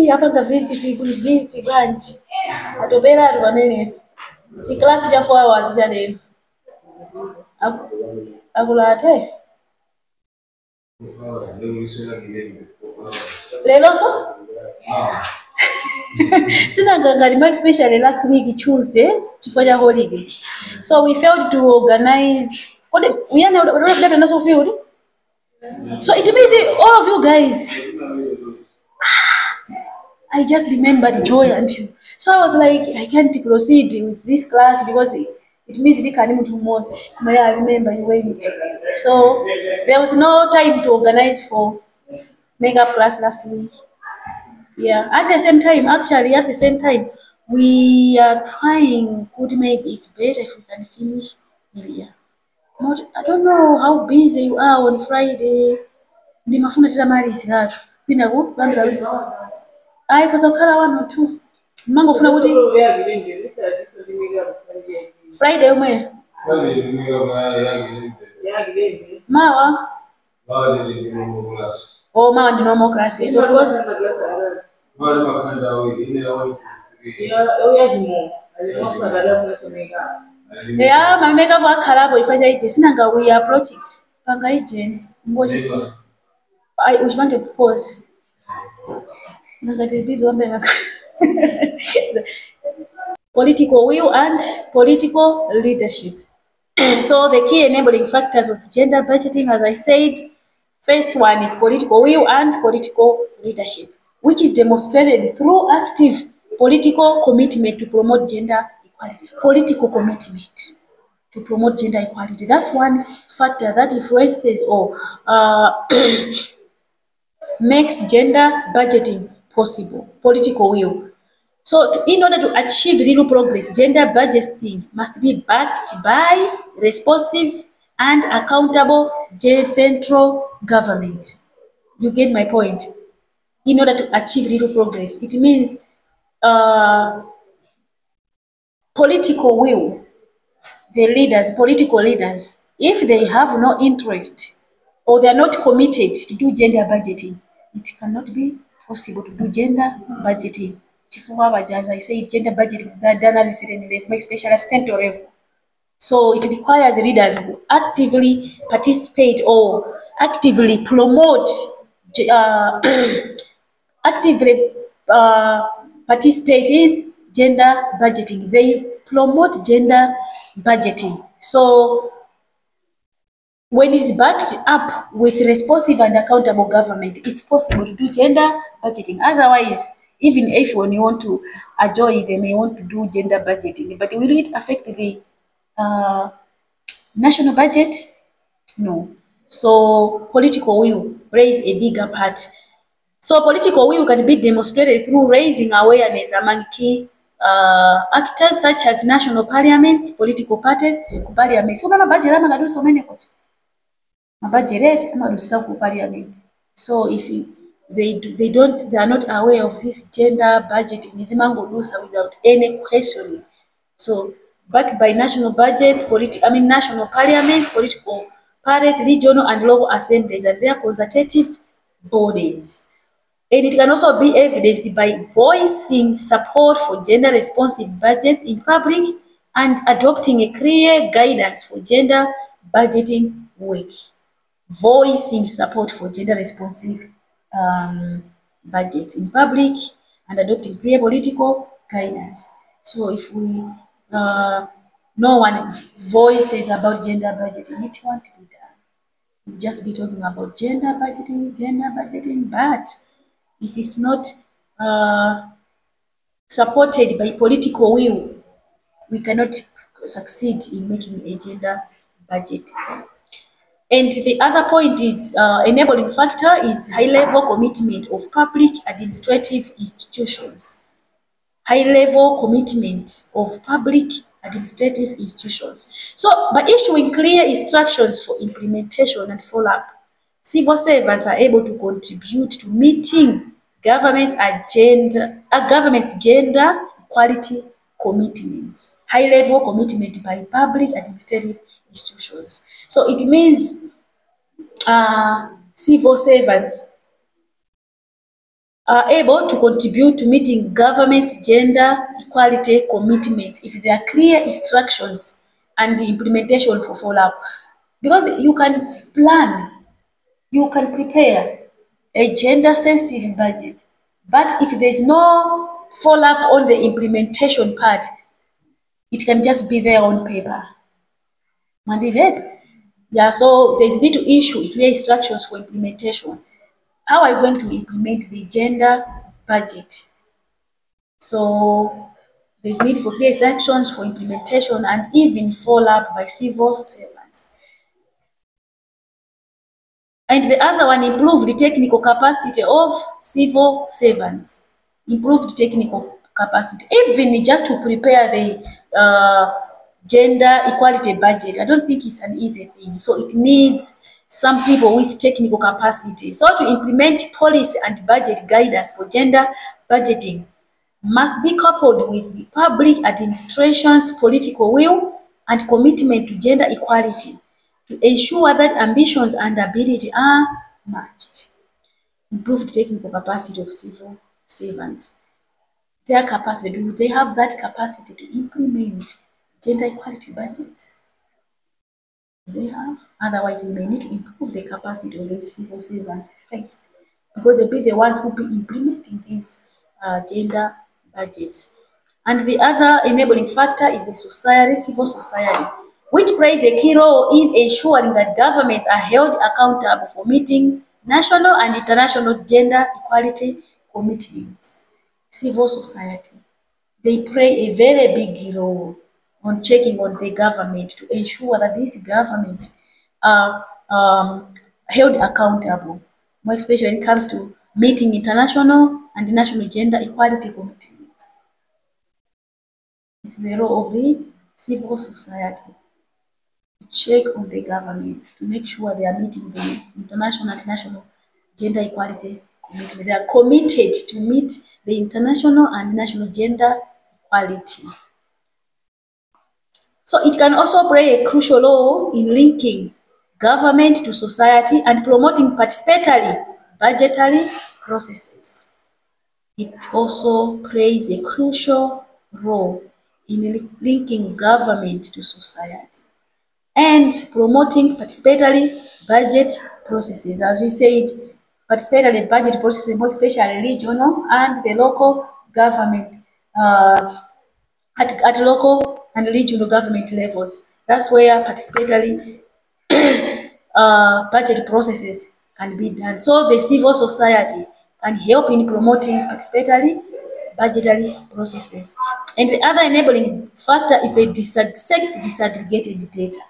ii apanga visit kuli visit bwanji atopera atu pamene chiklasi cha 4 hours cha Aku- akulate leronso sinagangani especially last week tuesday chifukwa cha holiday. So we failed to organize. Kodi uyani so field so it means all of you guys I just remembered Joy and you. So I was like, I can't proceed with this class because it, it means do more. I remember you went. So there was no time to organize for makeup class last week. Yeah, at the same time, actually, at the same time, we are trying. Could maybe it's better if we can finish earlier. Not, I don't know how busy you are on Friday. ndimafuna titamaliziratu kwinaku kuyambira wiki ayi koza kukhala wano tu mmangofuna kuti friday yomweyo mawa o mawa ndi normal classes of course eya mamekapo akhalapo ifa chaije sinanga we approaching panga ijeni ngochisi uchipange pause busy wambena political will and political leadership. So the key enabling factors of gender budgeting as i said first one is political will and political leadership which is demonstrated through active political commitment to promote gender equality. Political commitment to promote gender equality. That's one factor that influences or uh, makes gender budgeting possible, political will. So, in order to achieve real progress, gender budgeting must be backed by responsive and accountable central government. You get my point? In order to achieve real progress, it means uh, political will, the leaders, political leaders, if they have no interest or they are not committed to do gender budgeting, it cannot be possible to do gender budgeting. Chifukwa baja, as I said, gender budgeting is done at certain level, especially at central level. So it requires leaders who actively participate or actively promote, uh, actively uh, participate in gender budgeting. They promote gender budgeting. So when it's backed up with responsive and accountable government, it's possible to do gender budgeting. Otherwise, even if when you want to enjoy, they may want to do gender budgeting, but will it affect the uh, national budget? No. So political will plays a bigger part. So political will can be demonstrated through raising awareness among key uh, actors such as national parliaments, political parties, ku parliament. So parliament. So if they they don't they are not aware of this gender budgeting izimangodusa without any questioning. So backed by national budgets, politi- I mean national parliaments, political parties, regional and local assemblies and their consultative bodies. And it can also be evidenced by voicing support for gender responsive budgets in public and adopting a clear guidance for gender budgeting work. Voicing support for gender responsive um, budgets in public and adopting clear political guidance. So if we uh, no one voices about gender budgeting, it won't be done. We'll just be talking about gender budgeting, gender budgeting, but if it's not uh, supported by political will, we cannot succeed in making a gender budget. And the other point is uh, enabling factor is high level commitment of public administrative institutions. High level commitment of public administrative institutions. So by issuing clear instructions for implementation and follow up, civil servants are able to contribute to meeting government's agenda, uh, government's gender equality commitments, high level commitment by public administrative institutions. So it means uh, civil servants are able to contribute to meeting government's gender equality commitments if there are clear instructions and implementation for follow-up. Because you can plan, you can prepare a gender-sensitive budget, but if there's no follow-up on the implementation part, it can just be there on paper. Mandivet? Yeah, so there's need to issue clear instructions for implementation. How are you going to implement the gender budget? So there's need for clear instructions for implementation and even follow-up by civil servants. And the other one, improve the technical capacity of civil servants. Improve the technical capacity, even just to prepare the uh, gender equality budget. I don't think it's an easy thing. So it needs some people with technical capacity. So to implement policy and budget guidance for gender budgeting must be coupled with the public administration's political will and commitment to gender equality to ensure that ambitions and ability are matched. Improved technical capacity of civil servants. Their capacity, do they have that capacity to implement gender equality budgets? They have. Otherwise, we may need to improve the capacity of the civil servants first, because they'll be the ones who will be implementing these uh, gender budgets. And the other enabling factor is the society, civil society, which plays a key role in ensuring that governments are held accountable for meeting national and international gender equality commitments. Civil society, they play a very big role on checking on the government to ensure that this government are um, held accountable, more especially when it comes to meeting international and national gender equality commitments. It's the role of the civil society to check on the government to make sure they are meeting the international and national gender equality commitment. They are committed to meet the international and national gender equality. So it can also play a crucial role in linking government to society and promoting participatory budgetary processes. It also plays a crucial role in linking government to society and promoting participatory budget processes. As we said, participatory budget processes, more especially regional and the local government uh, at, at local and regional government levels. That's where participatory uh, budget processes can be done. So the civil society can help in promoting participatory budgetary processes. And the other enabling factor is a disag sex disaggregated data.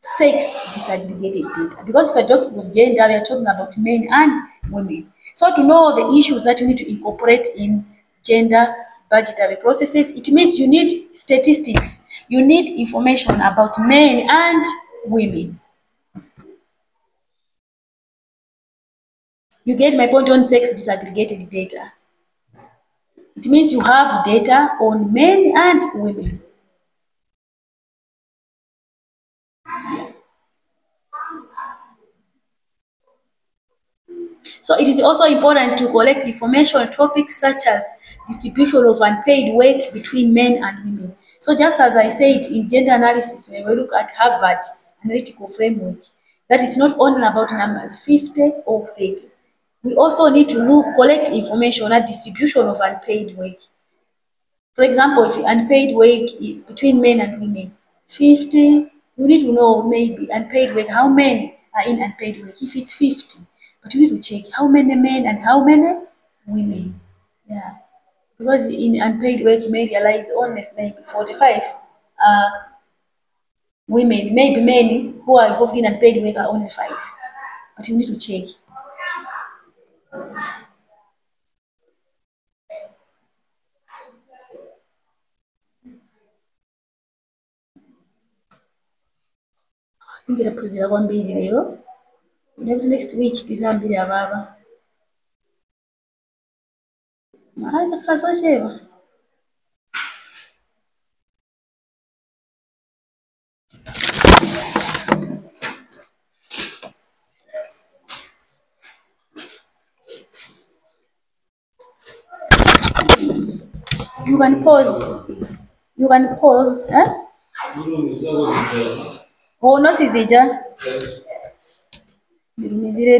Sex disaggregated data. Because if I talk of gender, we are talking about men and women. So to know the issues that we need to incorporate in gender budgetary processes, it means you need statistics. You need information about men and women. You get my point on sex disaggregated data. It means you have data on men and women. So it is also important to collect information on topics such as distribution of unpaid work between men and women. So just as I said in gender analysis, when we look at Harvard analytical framework, that is not only about numbers 50 or 30. We also need to look, collect information on distribution of unpaid work. For example, if unpaid work is between men and women, 50, you need to know maybe unpaid work, how many are in unpaid work. If it's 50, but you need to check how many men and how many women. Yeah. Because in unpaid work, you may realize only maybe 45 uh, women, maybe men who are involved in unpaid work are only five. But you need to check. ngira kuzira kwambiri rero maybe next week tizambiri ababa mahaza kazocheva You can pause. You can pause. Eh? Oh, not Izija. Zirumizire runaka